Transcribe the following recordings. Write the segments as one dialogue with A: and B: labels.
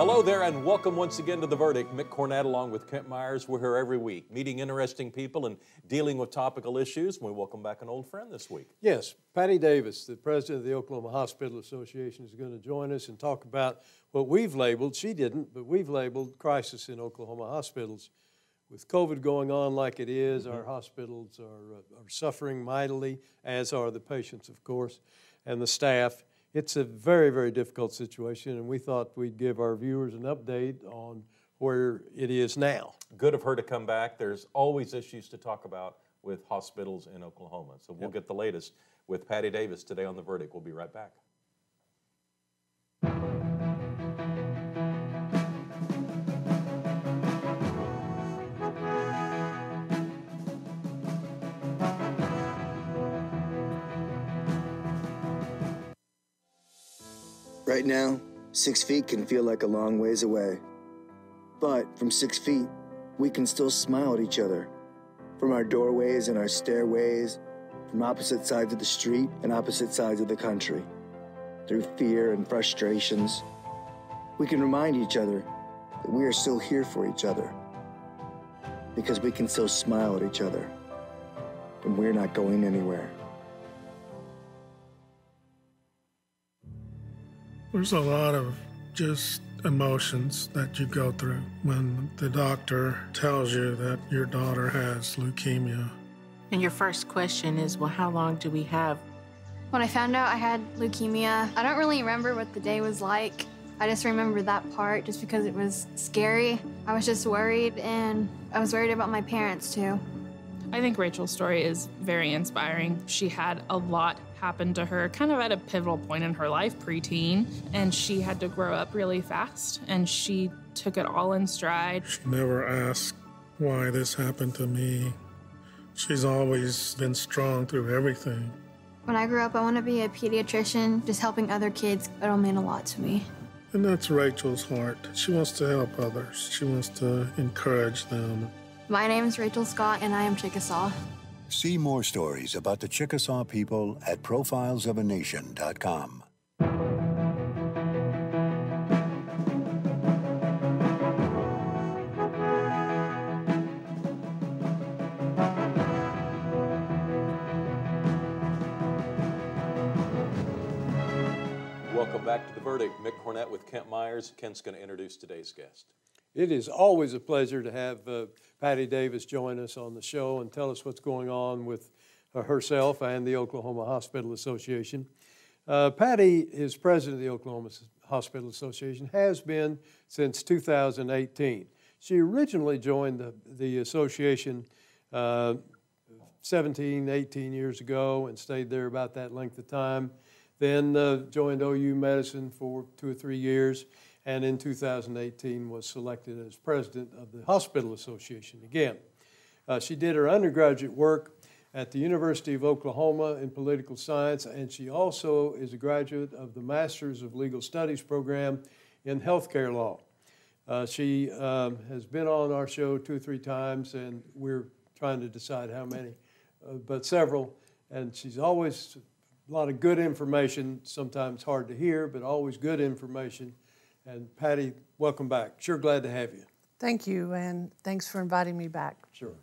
A: Hello there, and welcome once again to The Verdict. Mick Cornett, along with Kent Meyers, we're here every week, meeting interesting people and dealing with topical issues. We welcome back an old friend this week.
B: Yes, Patti Davis, the president of the Oklahoma Hospital Association, is going to join us and talk about what we've labeled, she didn't, but we've labeled crisis in Oklahoma hospitals. With COVID going on like it is, our hospitals are, uh, are suffering mightily, as are the patients, of course, and the staff. It's a very, very difficult situation, and we thought we'd give our viewers an update on where it is now.
A: Good of her to come back. There's always issues to talk about with hospitals in Oklahoma. So we'll get the latest with Patti Davis today on The Verdict. We'll be right back.
C: Right now, six feet can feel like a long ways away. But from six feet, we can still smile at each other. From our doorways and our stairways, from opposite sides of the street and opposite sides of the country. Through fear and frustrations, we can remind each other that we are still here for each other. Because we can still smile at each other. And we're not going anywhere.
D: There's a lot of just emotions that you go through when the doctor tells you that your daughter has leukemia.
E: And your first question is, well, how long do we have?
F: When I found out I had leukemia, I don't really remember what the day was like. I just remember that part just because it was scary. I was just worried, and I was worried about my parents too.
G: I think Rachel's story is very inspiring. She had a lot happen to her kind of at a pivotal point in her life, preteen, and she had to grow up really fast, and she took it all in stride.
D: She never asked why this happened to me. She's always been strong through everything.
F: When I grow up, I want to be a pediatrician, just helping other kids. It'll mean a lot to me.
D: And that's Rachel's heart. She wants to help others. She wants to encourage them.
F: My name is Rachel Scott, and I am Chickasaw.
H: See more stories about the Chickasaw people at profilesofanation.com.
A: Welcome back to The Verdict. Mick Cornett with Kent Meyers. Kent's going to introduce today's guest.
B: It is always a pleasure to have uh, Patti Davis join us on the show and tell us what's going on with uh, herself and the Oklahoma Hospital Association. Uh, Patti is president of the Oklahoma Hospital Association, has been since 2018. She originally joined the, the association uh, 17, 18 years ago and stayed there about that length of time. Then uh, joined OU Medicine for two or three years and in 2018 was selected as president of the Hospital Association again. Uh, she did her undergraduate work at the University of Oklahoma in political science, and she also is a graduate of the Masters of Legal Studies program in healthcare law. Uh, she um, has been on our show two or three times, and we're trying to decide how many, uh, but several. And she's always a lot of good information, sometimes hard to hear, but always good information. And Patti, welcome back. Sure glad to have you.
I: Thank you, and thanks for inviting me back.
B: Sure.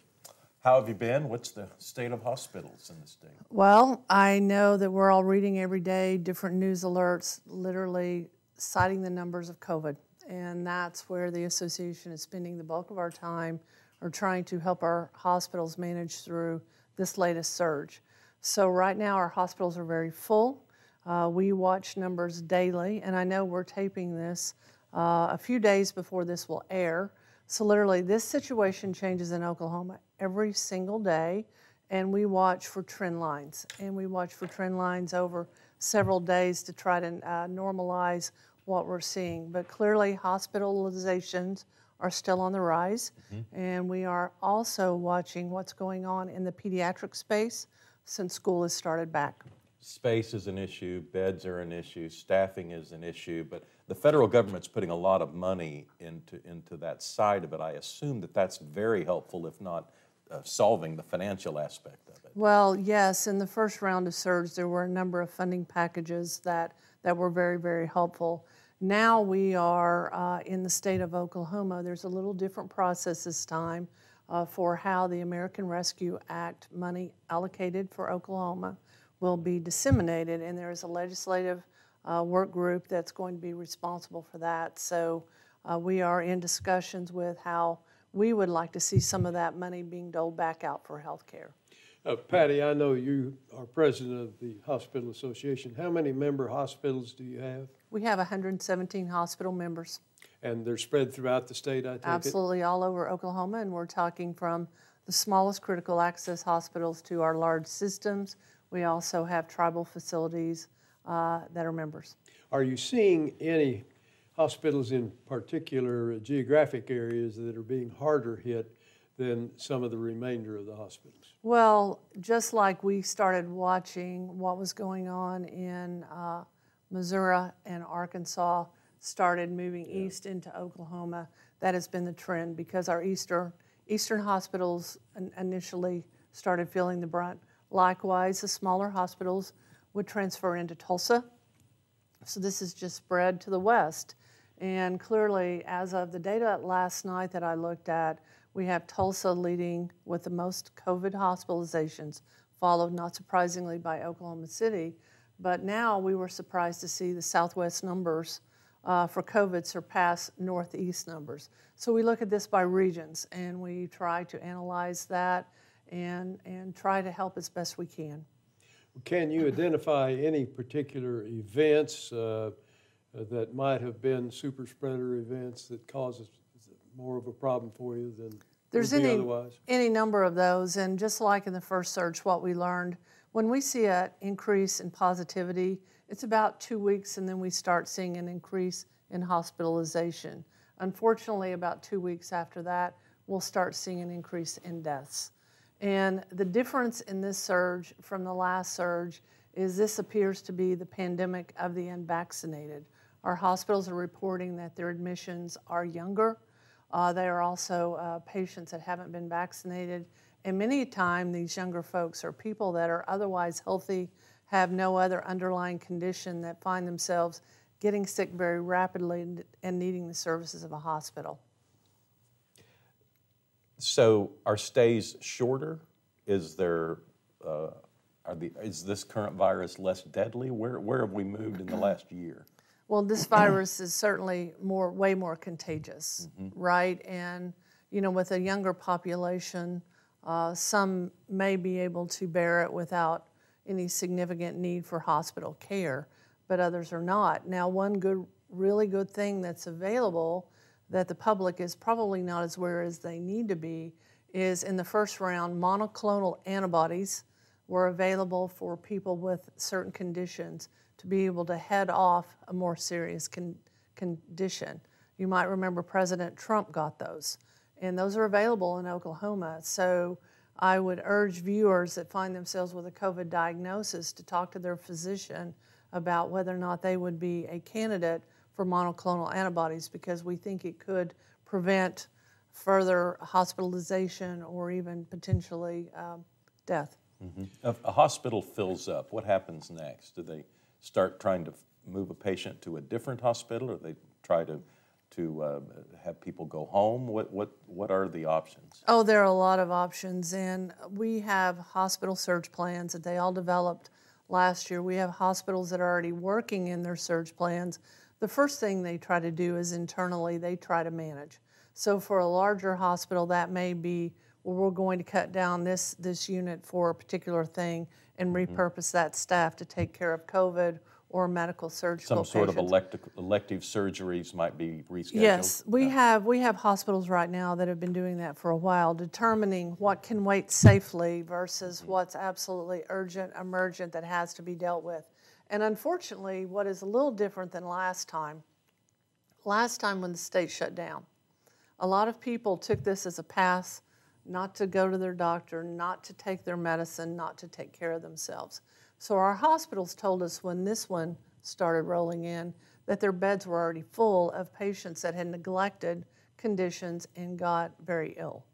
A: How have you been? What's the state of hospitals in the state?
I: Well, I know that we're all reading every day different news alerts, literally citing the numbers of COVID. And that's where the association is spending the bulk of our time or trying to help our hospitals manage through this latest surge. So, right now, our hospitals are very full. Uh, we watch numbers daily, and I know we're taping this uh, a few days before this will air. So, literally, this situation changes in Oklahoma every single day, and we watch for trend lines. And we watch for trend lines over several days to try to uh, normalize what we're seeing. But clearly, hospitalizations are still on the rise, mm-hmm. and we are also watching what's going on in the pediatric space since school has started back
A: space is an issue, beds are an issue, staffing is an issue, but the federal government's putting a lot of money into, into that side of it. I assume that that's very helpful, if not uh, solving the financial aspect of it.
I: Well, yes. In the first round of surge, there were a number of funding packages that, that were very, very helpful. Now we are uh, in the state of Oklahoma. There's a little different process this time uh, for how the American Rescue Act money allocated for Oklahoma will be disseminated, and there is a legislative uh, work group that's going to be responsible for that. So uh, we are in discussions with how we would like to see some of that money being doled back out for health care.
B: Uh, Patti, I know you are president of the Hospital Association. How many member hospitals do you have?
I: We have 117 hospital members.
B: And they're spread throughout the state, I it?
I: Absolutely, all over Oklahoma, and we're talking from the smallest critical access hospitals to our large systems. We also have tribal facilities uh, that are members.
B: Are you seeing any hospitals in particular geographic areas that are being harder hit than some of the remainder of the hospitals?
I: Well, just like we started watching what was going on in uh, Missouri and Arkansas, started moving yeah. east into Oklahoma, that has been the trend because our eastern eastern hospitals initially started feeling the brunt. Likewise, the smaller hospitals would transfer into Tulsa. So this is just spread to the west. And clearly, as of the data last night that I looked at, we have Tulsa leading with the most COVID hospitalizations, followed not surprisingly by Oklahoma City. But now we were surprised to see the Southwest numbers uh, for COVID surpass Northeast numbers. So we look at this by regions and we try to analyze that and, and try to help as best we can.
B: Can you identify any particular events uh, that might have been super spreader events that causes more of a problem for you than
I: there's any, otherwise? any number of those. And just like in the first search, what we learned, when we see an increase in positivity, it's about two weeks and then we start seeing an increase in hospitalization. Unfortunately, about two weeks after that, we'll start seeing an increase in deaths. And the difference in this surge from the last surge is this appears to be the pandemic of the unvaccinated. Our hospitals are reporting that their admissions are younger uh, they are also uh, patients that haven't been vaccinated. And many times, these younger folks are people that are otherwise healthy, have no other underlying condition, that find themselves getting sick very rapidly and needing the services of a hospital.
A: So, are stays shorter? Is there uh, are the, is this current virus less deadly? Where, where have we moved in the last year?
I: Well, this virus is certainly more, way more contagious, mm-hmm. right? And you know, with a younger population, uh, some may be able to bear it without any significant need for hospital care, but others are not. Now, one good, really good thing that's available that the public is probably not as aware as they need to be is in the first round, monoclonal antibodies were available for people with certain conditions to be able to head off a more serious con- condition. You might remember President Trump got those, and those are available in Oklahoma. So I would urge viewers that find themselves with a COVID diagnosis to talk to their physician about whether or not they would be a candidate for monoclonal antibodies because we think it could prevent further hospitalization or even potentially um, death.
A: Mm-hmm. A hospital fills up, what happens next? Do they start trying to move a patient to a different hospital, or they try to to uh, have people go home? What what what are the options?
I: Oh, there are a lot of options, and we have hospital surge plans that they all developed last year. We have hospitals that are already working in their surge plans. The first thing they try to do is internally they try to manage. So for a larger hospital, that may be well, we're going to cut down this this unit for a particular thing and mm-hmm. repurpose that staff to take care of COVID or medical surgical
A: Some sort
I: patients.
A: of elective, elective surgeries might be rescheduled?
I: Yes, we have, we have hospitals right now that have been doing that for a while, determining what can wait safely versus mm-hmm. what's absolutely urgent, emergent, that has to be dealt with. And unfortunately, what is a little different than last time, last time when the state shut down, a lot of people took this as a pass not to go to their doctor, not to take their medicine, not to take care of themselves. So our hospitals told us when this one started rolling in that their beds were already full of patients that had neglected conditions and got very ill.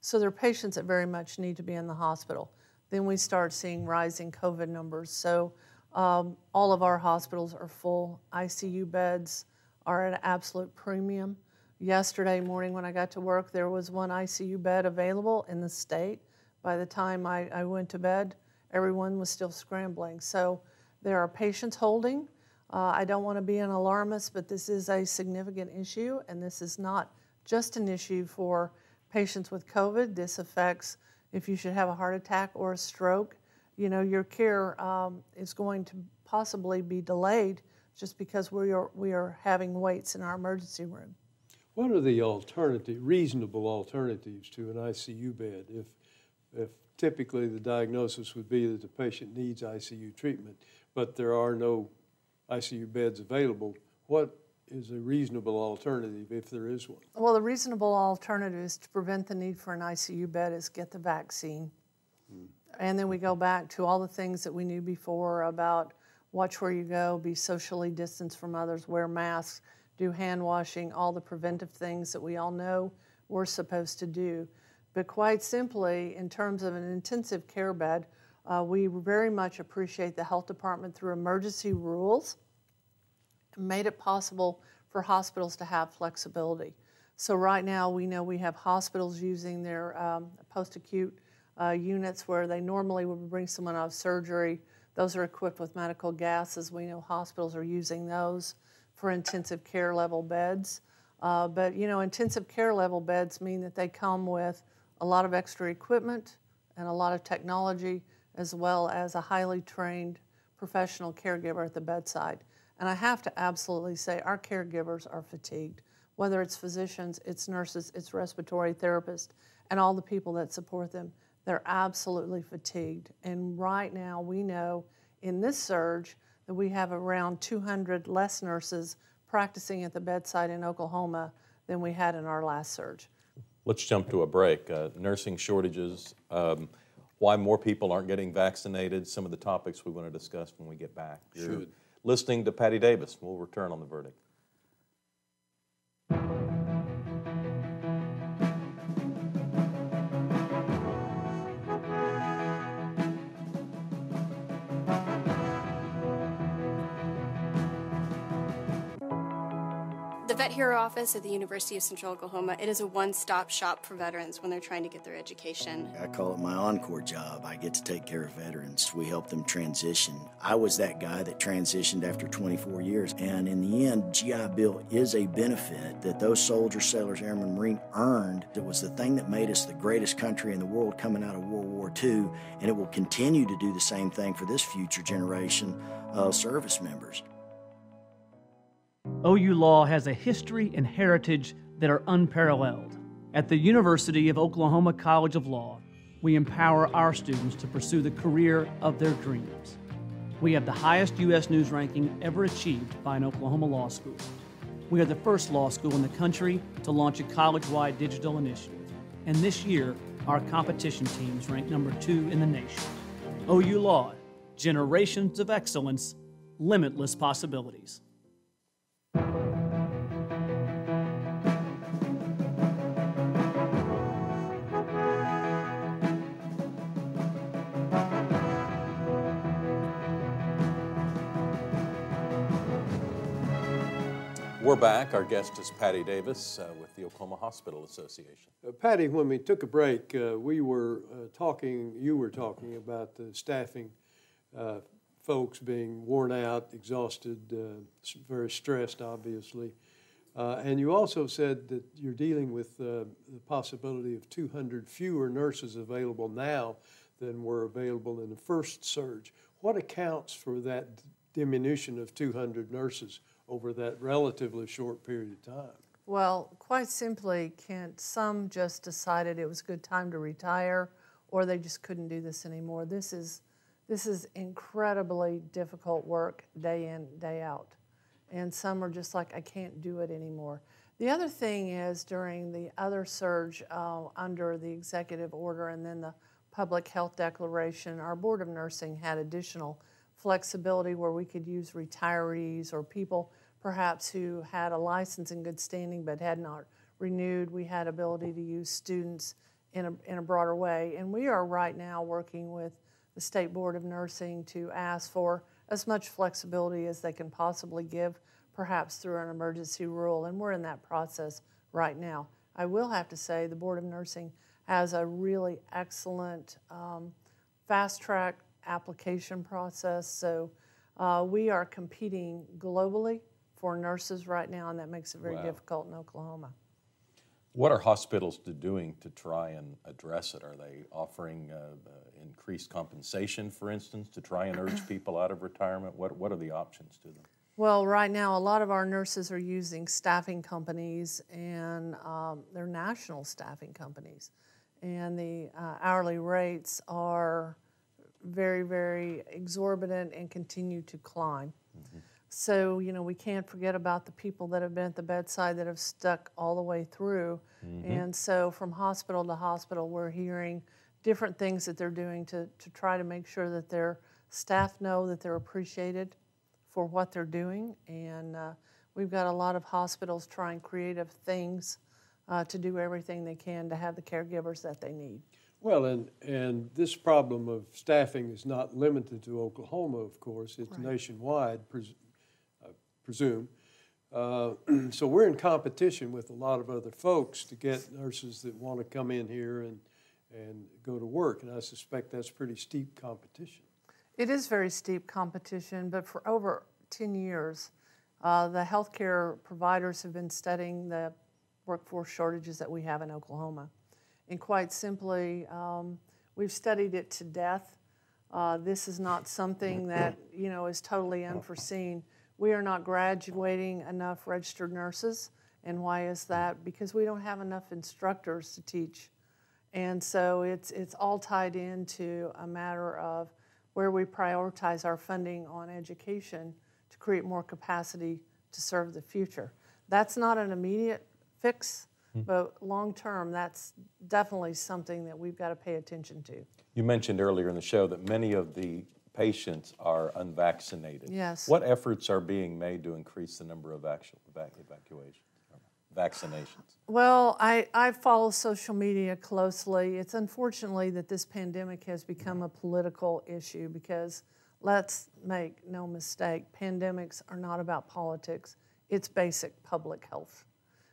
I: So they're patients that very much need to be in the hospital. Then we start seeing rising COVID numbers. So um, all of our hospitals are full ICU beds, are at an absolute premium. Yesterday morning when I got to work, there was one ICU bed available in the state. By the time I, I went to bed, everyone was still scrambling. So there are patients holding. Uh, I don't want to be an alarmist, but this is a significant issue, and this is not just an issue for patients with COVID. This affects if you should have a heart attack or a stroke. You know, your care um, is going to possibly be delayed just because we are, we are having waits in our emergency room.
B: What are the alternative, reasonable alternatives to an ICU bed if, if typically the diagnosis would be that the patient needs ICU treatment, but there are no ICU beds available? What is a reasonable alternative if there is one?
I: Well, the reasonable alternative is to prevent the need for an ICU bed is get the vaccine. Hmm. And then we go back to all the things that we knew before about watch where you go, be socially distanced from others, wear masks do hand washing, all the preventive things that we all know we're supposed to do. But quite simply, in terms of an intensive care bed, uh, we very much appreciate the health department through emergency rules made it possible for hospitals to have flexibility. So right now we know we have hospitals using their um, post-acute uh, units where they normally would bring someone out of surgery. Those are equipped with medical gases. We know hospitals are using those for intensive care level beds. Uh, but you know, intensive care level beds mean that they come with a lot of extra equipment and a lot of technology, as well as a highly trained professional caregiver at the bedside. And I have to absolutely say, our caregivers are fatigued, whether it's physicians, it's nurses, it's respiratory therapists, and all the people that support them. They're absolutely fatigued. And right now, we know in this surge, that we have around 200 less nurses practicing at the bedside in Oklahoma than we had in our last surge.
A: Let's jump to a break. Uh, nursing shortages, um, why more people aren't getting vaccinated, some of the topics we want to discuss when we get back. You're
B: Should.
A: listening to Patti Davis. We'll return on the verdict.
J: Hero office at the University of Central Oklahoma, it is a one-stop shop for veterans when they're trying to get their education.
K: I call it my encore job. I get to take care of veterans. We help them transition. I was that guy that transitioned after 24 years, and in the end, GI Bill is a benefit that those soldiers, sailors, airmen, marine earned. It was the thing that made us the greatest country in the world coming out of World War II, and it will continue to do the same thing for this future generation of service members.
L: OU Law has a history and heritage that are unparalleled. At the University of Oklahoma College of Law, we empower our students to pursue the career of their dreams. We have the highest U.S. News ranking ever achieved by an Oklahoma law school. We are the first law school in the country to launch a college wide digital initiative. And this year, our competition teams ranked number two in the nation. OU Law, generations of excellence, limitless possibilities.
A: We're back. Our guest is Patti Davis uh, with the Oklahoma Hospital Association.
B: Uh, Patti, when we took a break, uh, we were uh, talking, you were talking about the staffing uh, folks being worn out, exhausted, uh, very stressed, obviously. and you also said that you're dealing with the possibility of 200 fewer nurses available now than were available in the first surge. What accounts for that diminution of 200 nurses? Over that relatively short period of time?
I: Well, quite simply, Kent, some just decided it was a good time to retire or they just couldn't do this anymore. This is, this is incredibly difficult work day in, day out. And some are just like, I can't do it anymore. The other thing is during the other surge uh, under the executive order and then the public health declaration, our Board of Nursing had additional flexibility where we could use retirees or people perhaps who had a license in good standing but had not renewed. We had ability to use students in a, in a broader way. And we are right now working with the State Board of Nursing to ask for as much flexibility as they can possibly give perhaps through an emergency rule, and we're in that process right now. I will have to say the Board of Nursing has a really excellent um, fast track application process. So uh, we are competing globally for nurses right now, and that makes it very
A: Wow.
I: difficult in Oklahoma.
A: What are hospitals doing to try and address it? Are they offering uh, increased compensation, for instance, to try and urge people out of retirement? What, what are the options to them?
I: Well, right now, a lot of our nurses are using staffing companies, and um, they're national staffing companies. And the uh, hourly rates are very, very exorbitant and continue to climb. So, you know, we can't forget about the people that have been at the bedside that have stuck all the way through.
M: Mhm.
I: And so, from hospital to hospital, we're hearing different things that they're doing to, to try to make sure that their staff know that they're appreciated for what they're doing. And uh, we've got a lot of hospitals trying creative things uh, to do everything they can to have the caregivers that they need.
B: Well, and, and this problem of staffing is not limited to Oklahoma, of course. It's
I: Right.
B: nationwide, pres- presume. Uh, So we're in competition with a lot of other folks to get nurses that want to come in here and, and go to work. And I suspect that's pretty steep competition.
I: It is very steep competition, but for over 10 years, uh, the healthcare providers have been studying the workforce shortages that we have in Oklahoma. And quite simply, um, we've studied it to death. Uh, this is not something that you know is totally unforeseen. We are not graduating enough registered nurses, and why is that? Because we don't have enough instructors to teach. And so it's, it's all tied into a matter of where we prioritize our funding on education to create more capacity to serve the future. That's not an immediate fix, hmm. but long term, that's definitely something that we've got to pay attention to.
A: You mentioned earlier in the show that many of the patients are unvaccinated.
I: Yes.
A: What efforts are being made to increase the number of actual evac- evacuations, vaccinations?
I: Well, I, I follow social media closely. It's unfortunately that this pandemic has become a political issue because let's make no mistake, pandemics are not about politics, it's basic public health.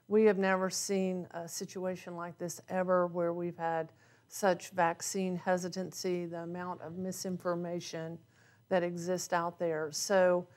I: We have never seen a situation like this ever where we've had such vaccine hesitancy, the amount of misinformation that exists out there. So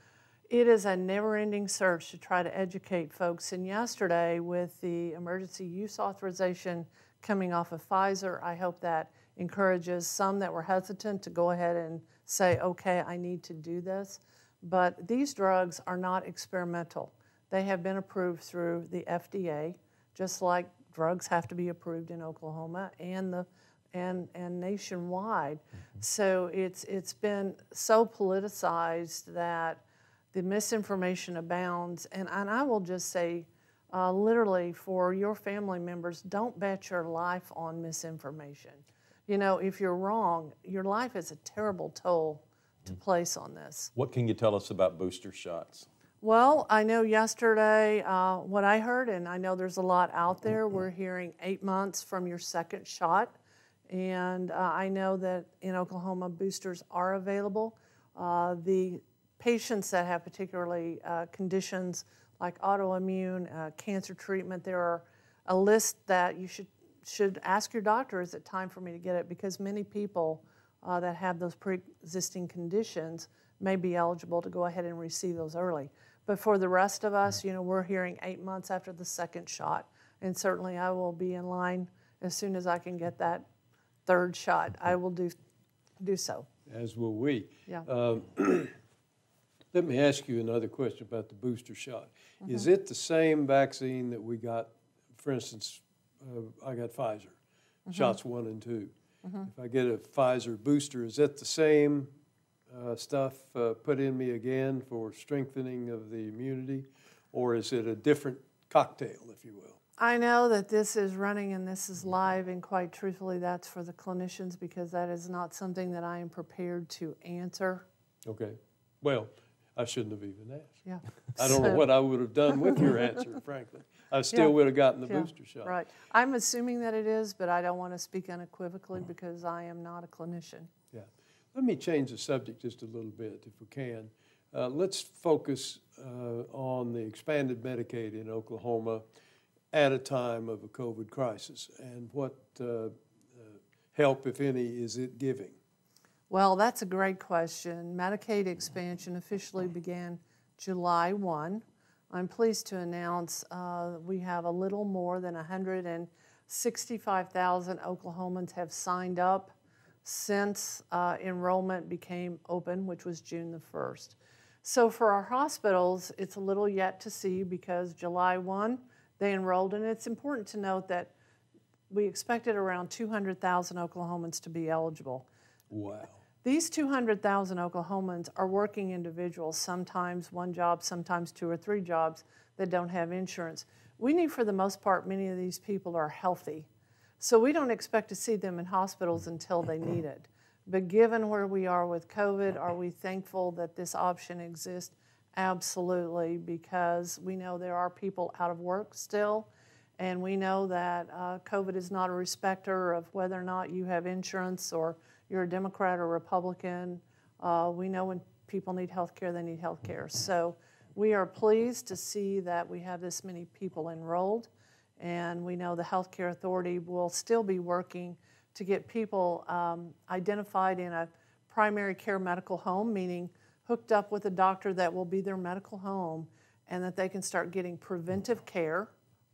I: it is a never ending search to try to educate folks. And yesterday, with the emergency use authorization coming off of Pfizer, I hope that encourages some that were hesitant to go ahead and say, okay, I need to do this. But these drugs are not experimental. They have been approved through the FDA, just like drugs have to be approved in Oklahoma and the and and nationwide. So it's it's been so politicized that the misinformation abounds. And, and I will just say, uh, literally, for your family members, don't bet your life on misinformation. You know, if you're wrong, your life is a terrible toll to place on this.
A: What can you tell us about booster shots?
I: Well, I know yesterday uh, what I heard, and I know there's a lot out there. We're hearing eight months from your second shot. And uh, I know that in Oklahoma, boosters are available. Uh, the patients that have particularly uh, conditions like autoimmune, uh, cancer treatment, there are a list that you should should ask your doctor, is it time for me to get it? Because many people uh, that have those pre-existing conditions may be eligible to go ahead and receive those early. But for the rest of us, you know, we're hearing eight months after the second shot, and certainly I will be in line as soon as I can get that third shot. I will do do so.
B: As will we.
I: Yeah.
B: Um, Let me ask you another question about the booster shot. Is
I: Mhm.
B: it the same vaccine that we got, for instance, uh, I got Pfizer,
I: Mhm.
B: shots one and 2
I: Mhm.
B: If I get a Pfizer booster, is that the same uh, stuff uh, put in me again for strengthening of the immunity? Or is it a different cocktail, if you will?
I: I know that this is running and this is live, and quite truthfully, that's for the clinicians because that is not something that I am prepared to answer.
B: Okay. Well, I shouldn't have even asked.
I: Yeah.
B: I don't know what I would have done with your answer, frankly. I still
I: Yeah.
B: would have gotten the
I: Yeah.
B: booster shot.
I: Right. I'm assuming that it is, but I don't want to speak unequivocally because I am not a clinician.
B: Let me change the subject just a little bit, if we can. Uh, let's focus uh, on the expanded Medicaid in Oklahoma at a time of a COVID crisis and what uh, uh, help, if any, is it giving?
I: Well, that's a great question. Medicaid expansion officially began July 1. I'm pleased to announce uh, we have a little more than 165,000 Oklahomans have signed up since uh, enrollment became open, which was June the 1st. So for our hospitals, it's a little yet to see because July 1, they enrolled, and it's important to note that we expected around 200,000 Oklahomans to be eligible.
B: Wow.
I: These 200,000 Oklahomans are working individuals, sometimes one job, sometimes two or three jobs that don't have insurance. We need, for the most part, many of these people are healthy. So we don't expect to see them in hospitals until they need it. But given where we are with COVID, are we thankful that this option exists? Absolutely, because we know there are people out of work still, and we know that uh, COVID is not a respecter of whether or not you have insurance or you're a Democrat or Republican. Uh, we know when people need health care, they need health care. So we are pleased to see that we have this many people enrolled, and we know the Health Care Authority will still be working to get people um, identified in a primary care medical home, meaning hooked up with a doctor that will be their medical home, and that they can start getting preventive care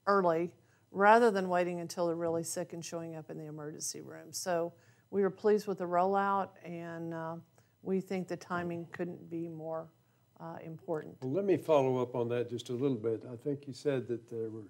I: early rather than waiting until they're really sick and showing up in the emergency room. So we are pleased with the rollout, and uh, we think the timing couldn't be more uh, important.
B: Well, let me follow up on that just a little bit. I think you said that there were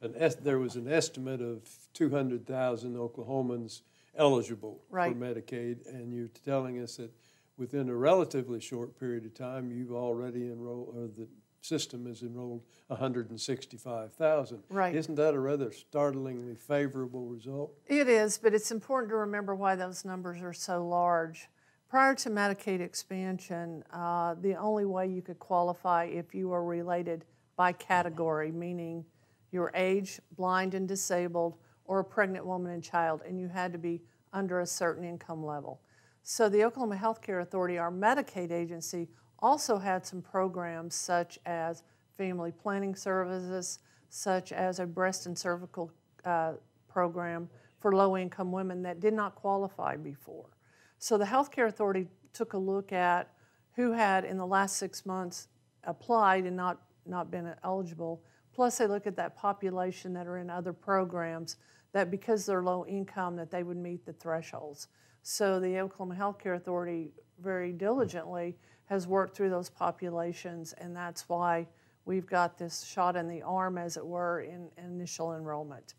B: an est- there was an estimate of 200,000 Oklahomans eligible
I: Right.
B: for Medicaid, and you're telling us that within a relatively short period of time, you've already enrolled, or the system has enrolled 165,000.
I: Right.
B: Isn't that a rather startlingly favorable result?
I: It is, but it's important to remember why those numbers are so large. Prior to Medicaid expansion, uh, the only way you could qualify if you were related by category, meaning your age, blind and disabled, or a pregnant woman and child, and you had to be under a certain income level. So the Oklahoma Health Care Authority, our Medicaid agency, also had some programs such as family planning services, such as a breast and cervical uh, program for low-income women that did not qualify before. So the Health Care Authority took a look at who had in the last six months applied and not, not been eligible. Plus they look at that population that are in other programs that because they're low income that they would meet the thresholds. So the Oklahoma Health Care Authority very diligently has worked through those populations and that's why we've got this shot in the arm, as it were, in initial enrollment.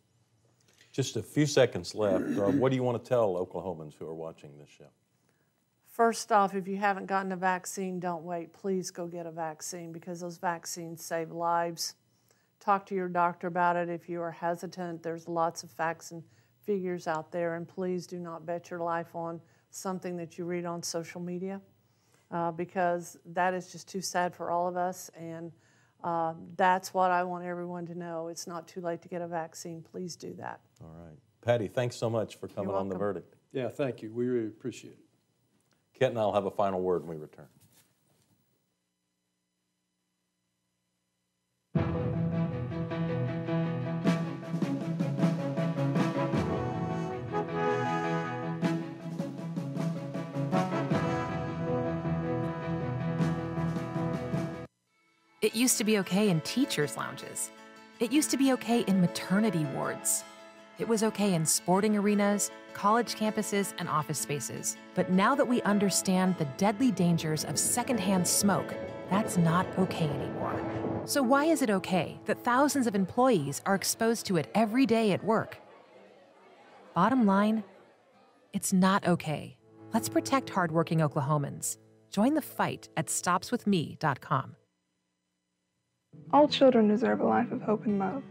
A: Just a few seconds left. Uh, what do you want to tell Oklahomans who are watching this show?
I: First off, if you haven't gotten a vaccine, don't wait. Please go get a vaccine because those vaccines save lives. Talk to your doctor about it if you are hesitant. There's lots of facts and figures out there, and please do not bet your life on something that you read on social media uh, because that is just too sad for all of us. And uh, that's what I want everyone to know. It's not too late to get a vaccine. Please do that.
A: All right. Patti, thanks so much for coming on the verdict.
B: Yeah, thank you. We really appreciate it.
A: Kent and I'll have a final word when we return.
M: It used to be okay in teachers' lounges. It used to be okay in maternity wards. It was okay in sporting arenas, college campuses, and office spaces. But now that we understand the deadly dangers of secondhand smoke, that's not okay anymore. So, why is it okay that thousands of employees are exposed to it every day at work? Bottom line, it's not okay. Let's protect hardworking Oklahomans. Join the fight at stopswithme.com.
N: All children deserve a life of hope and love,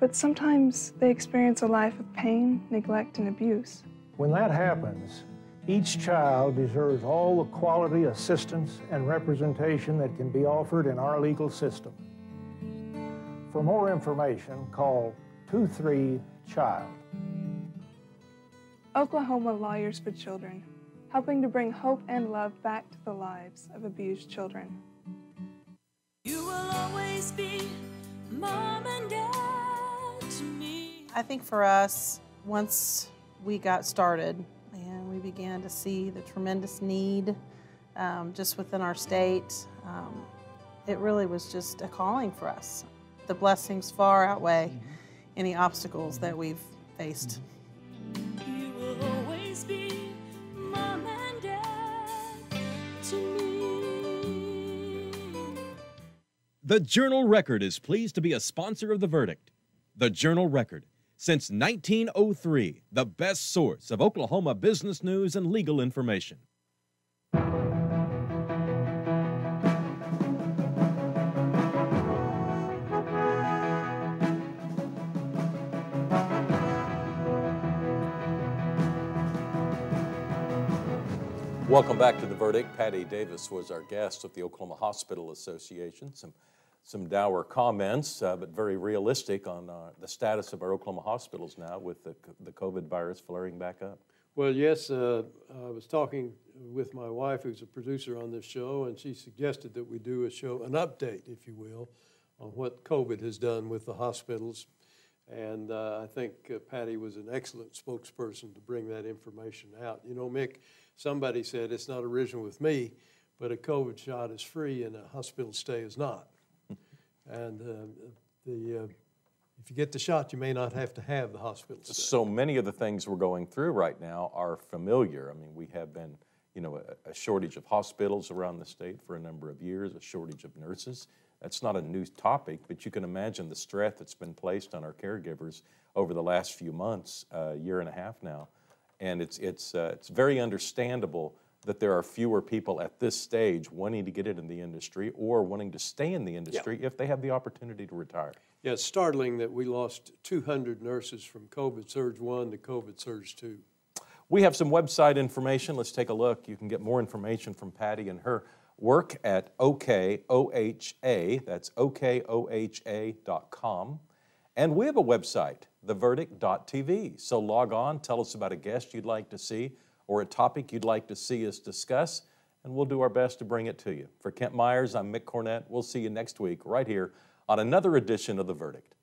N: but sometimes they experience a life of pain, neglect, and abuse.
O: When that happens, each child deserves all the quality assistance and representation that can be offered in our legal system. For more information, call 23 Child.
N: Oklahoma Lawyers for Children. helping to bring hope and love back to the lives of abused children.
P: You will always be mom and dad to me.
Q: I think for us, once we got started and we began to see the tremendous need um, just within our state, um, it really was just a calling for us. The blessings far outweigh mm-hmm. any obstacles that we've faced.
R: The Journal Record is pleased to be a sponsor of the verdict. The Journal Record, since 1903, the best source of Oklahoma business news and legal information.
A: Welcome back to The Verdict. Patti Davis was our guest of the Oklahoma Hospital Association. Some, some dour comments, uh, but very realistic on uh, the status of our Oklahoma hospitals now with the, the COVID virus flaring back up.
B: Well, yes, uh, I was talking with my wife, who's a producer on this show, and she suggested that we do a show, an update, if you will, on what COVID has done with the hospitals. And uh, I think uh, Patti was an excellent spokesperson to bring that information out. You know, Mick, somebody said it's not original with me, but a COVID shot is free and a hospital stay is not. And uh, the uh, if you get the shot, you may not have to have the hospital stay.
A: So many of the things we're going through right now are familiar. I mean, we have been, you know, a, a shortage of hospitals around the state for a number of years, a shortage of nurses. That's not a new topic, but you can imagine the stress that's been placed on our caregivers over the last few months, a uh, year and a half now. And it's, it's, uh, it's very understandable that there are fewer people at this stage wanting to get into the industry or wanting to stay in the industry yeah. if they have the opportunity to retire.
B: Yeah, it's startling that we lost 200 nurses from COVID surge 1 to COVID surge 2.
A: We have some website information. Let's take a look. You can get more information from Patti and her work at OKOHA. That's OKOHA.com. And we have a website, theverdict.tv. So log on, tell us about a guest you'd like to see or a topic you'd like to see us discuss, and we'll do our best to bring it to you. For Kent Meyers, I'm Mick Cornett. We'll see you next week right here on another edition of The Verdict.